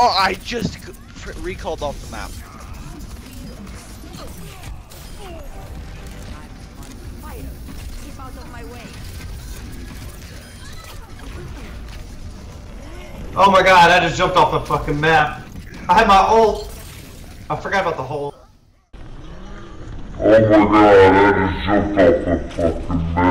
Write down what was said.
Oh, I just recalled off the map. Oh my god, I just jumped off the fucking map. I had my ult. I forgot about the hole. Oh my god, I just jumped off the fucking map.